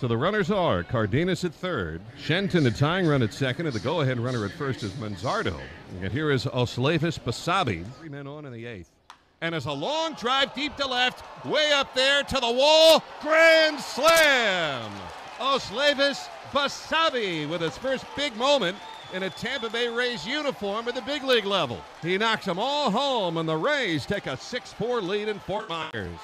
So the runners are Cardenas at third, Shenton the tying run at second, and the go-ahead runner at first is Manzardo. And here is Osleivis Basabe. Three men on in the eighth. And it's a long drive deep to left, way up there to the wall. Grand slam! Osleivis Basabe with his first big moment in a Tampa Bay Rays uniform at the big league level. He knocks them all home, and the Rays take a 6 4 lead in Fort Myers.